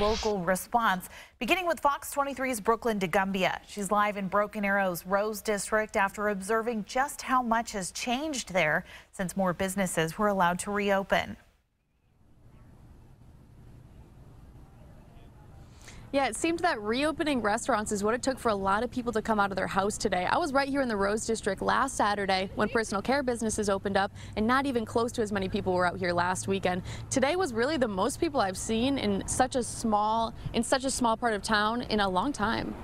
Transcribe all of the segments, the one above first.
local response, beginning with Fox 23's Brooklyn Degumbia. She's live in Broken Arrow's Rose District after observing just how much has changed there since more businesses were allowed to reopen. Yeah, it seemed that reopening restaurants is what it took for a lot of people to come out of their house today. I was right here in the Rose District last Saturday when personal care businesses opened up, and not even close to as many people were out here last weekend. Today was really the most people I've seen in such a small in such a small part of town in a long time.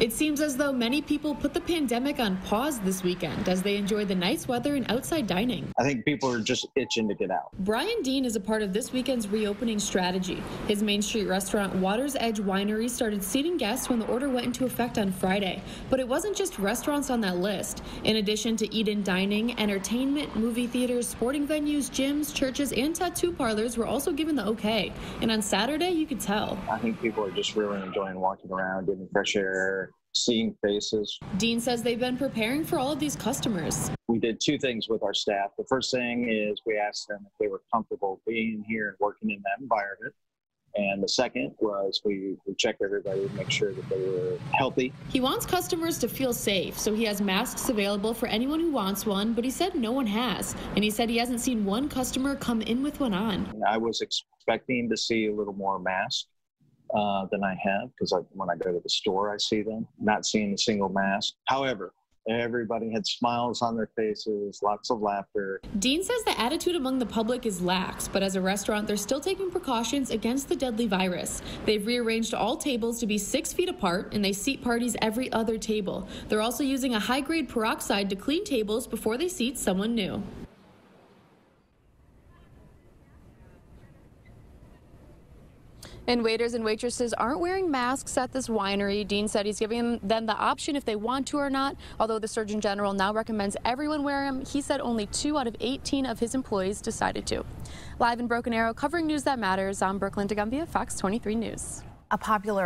It seems as though many people put the pandemic on pause this weekend as they enjoy the nice weather and outside dining. I think people are just itching to get out. Brian Dean is a part of this weekend's reopening strategy. His Main Street restaurant, Water's Edge Winery, started seating guests when the order went into effect on Friday. But it wasn't just restaurants on that list. In addition to eat-in dining, entertainment, movie theaters, sporting venues, gyms, churches, and tattoo parlors were also given the okay. And on Saturday, you could tell. I think people are just really enjoying walking around, getting fresh air, seeing faces. Dean says they've been preparing for all of these customers. We did two things with our staff. The first thing is we asked them if they were comfortable being here and working in that environment. And the second was we, we checked everybody to make sure that they were healthy. He wants customers to feel safe, so he has masks available for anyone who wants one, but he said no one has. And he said he hasn't seen one customer come in with one on. I was expecting to see a little more mask uh, than I have because when I go to the store, I see them, not seeing a single mask. However, Everybody had smiles on their faces, lots of laughter. Dean says the attitude among the public is lax, but as a restaurant, they're still taking precautions against the deadly virus. They've rearranged all tables to be six feet apart, and they seat parties every other table. They're also using a high grade peroxide to clean tables before they seat someone new. And waiters and waitresses aren't wearing masks at this winery. Dean said he's giving them the option if they want to or not, although the Surgeon General now recommends everyone wear them. He said only two out of 18 of his employees decided to. Live in Broken Arrow, covering news that matters, I'm Brooklyn Degumbia, Fox 23 News. A popular